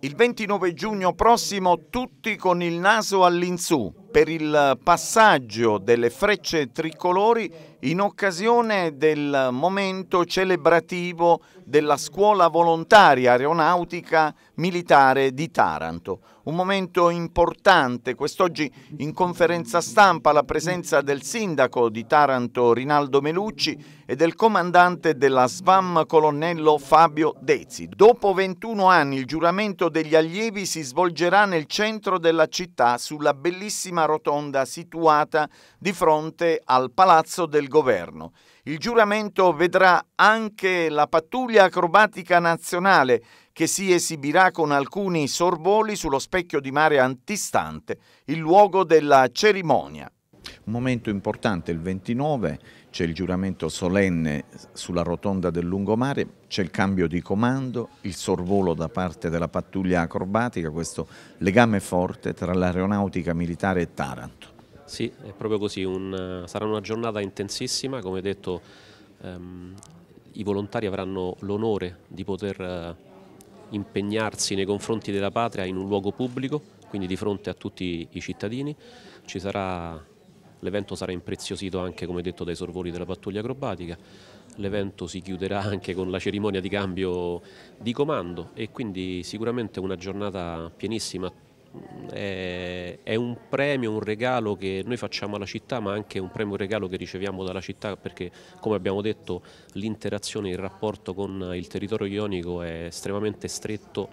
Il 29 giugno prossimo tutti con il naso all'insù per il passaggio delle frecce tricolori in occasione del momento celebrativo della Scuola Volontaria Aeronautica Militare di Taranto. Un momento importante, quest'oggi in conferenza stampa la presenza del sindaco di Taranto Rinaldo Melucci e del comandante della SVAM colonnello Fabio Dezzi. Dopo 21 anni il giuramento degli allievi si svolgerà nel centro della città sulla bellissima rotonda situata di fronte al Palazzo del Governo. Il giuramento vedrà anche la pattuglia acrobatica nazionale che si esibirà con alcuni sorvoli sullo specchio di mare antistante, il luogo della cerimonia. Un momento importante, il 29, c'è il giuramento solenne sulla rotonda del lungomare, c'è il cambio di comando, il sorvolo da parte della pattuglia acrobatica, questo legame forte tra l'aeronautica militare e Taranto. Sì, è proprio così, un, sarà una giornata intensissima, come detto ehm, i volontari avranno l'onore di poter eh, impegnarsi nei confronti della patria in un luogo pubblico, quindi di fronte a tutti i cittadini. L'evento sarà impreziosito anche, come detto, dai sorvoli della pattuglia acrobatica. L'evento si chiuderà anche con la cerimonia di cambio di comando e quindi sicuramente una giornata pienissima è, è, un premio, un regalo che noi facciamo alla città, ma anche un premio, un regalo che riceviamo dalla città perché, come abbiamo detto, l'interazione, il rapporto con il territorio ionico è estremamente stretto,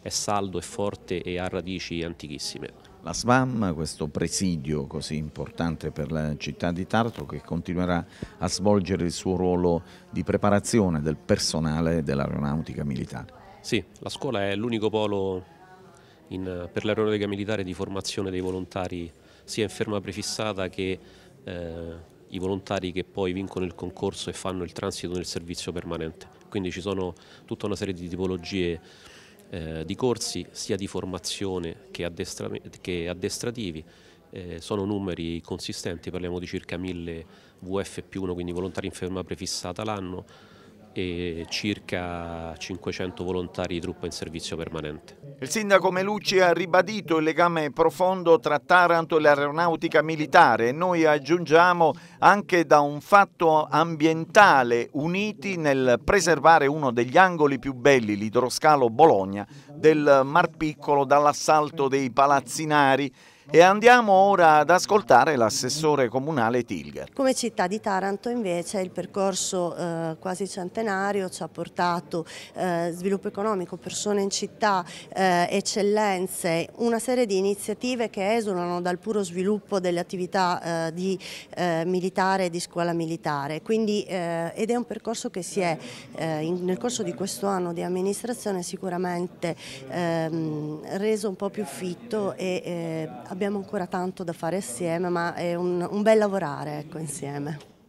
è saldo, è forte e ha radici antichissime. La SVAM, questo presidio così importante per la città di Taranto che continuerà a svolgere il suo ruolo di preparazione del personale dell'aeronautica militare. Sì, la scuola è l'unico polo in, per l'aeronautica militare di formazione dei volontari sia in ferma prefissata che eh, i volontari che poi vincono il concorso e fanno il transito nel servizio permanente. Quindi ci sono tutta una serie di tipologie eh, di corsi sia di formazione che, che addestrativi. Eh, sono numeri consistenti, parliamo di circa 1000 VF più 1, quindi volontari in ferma prefissata l'anno, e circa 500 volontari di truppa in servizio permanente. Il sindaco Melucci ha ribadito il legame profondo tra Taranto e l'aeronautica militare e noi aggiungiamo anche da un fatto ambientale uniti nel preservare uno degli angoli più belli, l'idroscalo Bologna, del Mar Piccolo dall'assalto dei palazzinari e andiamo ora ad ascoltare l'assessore comunale Tilger. Come città di Taranto invece il percorso eh, quasi centenario ci ha portato eh, sviluppo economico, persone in città, eh, eccellenze, una serie di iniziative che esulano dal puro sviluppo delle attività eh, di eh, militare e di scuola militare. Quindi, eh, ed è un percorso che si è in, nel corso di questo anno di amministrazione sicuramente ehm, reso un po' più fitto e abbiamo ancora tanto da fare assieme, ma è un, un bel lavorare ecco, insieme.